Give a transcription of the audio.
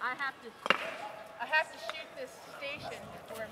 I have to, I have to shoot this station before